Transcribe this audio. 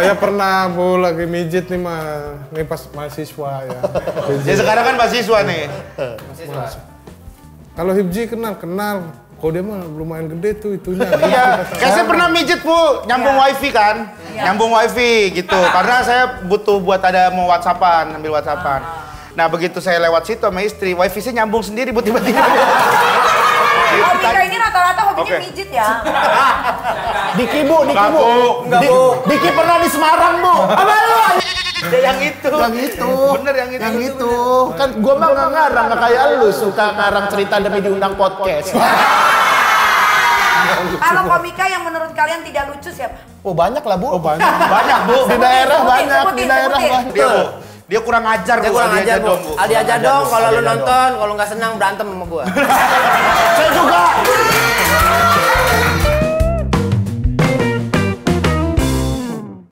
Saya pernah bu lagi mijit nih mah, nih pas mahasiswa ya. Ya sekarang kan mahasiswa nih. Kalau Hibji kenal, kenal. Kok dia mah lumayan gede tuh itunya. Iya, kayak saya pernah mijit bu, nyambung wifi kan, nyambung wifi gitu. Karena saya butuh buat ada mau whatsappan, ambil whatsappan. Nah begitu saya lewat situ sama istri, wifi saya nyambung sendiri bu tiba-tiba. Oh, Hobinya Oke. mijit ya. Diki bu, Diki Enggak, bu. Enggak bu. Diki pernah di Semarang bu. Apa lu? Ya, yang itu. Yang itu. Bener yang itu. Yang itu. Kan gua mah nggak ngarang, nggak kayak lu suka ngarang cerita demi diundang podcast. Kalau komika yang menurut kalian tidak lucu siapa? Oh banyak lah bu. Oh banyak. Banyak bu. Di daerah banyak, di daerah banyak. Dia bu, dia kurang ajar Dia bu. kurang Aldi aja bu. dong bu. Aldi aja dong kalau lu nonton, kalau nggak senang berantem sama gua. Saya juga.